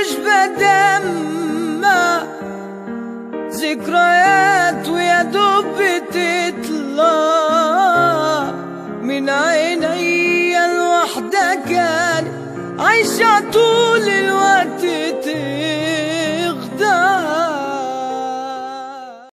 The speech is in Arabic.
مش بدمع ذكريات ويا دوب بتطلع من عينيا الوحدة كان عايشة طول